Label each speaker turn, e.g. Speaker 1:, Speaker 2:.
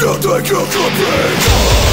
Speaker 1: You think you could be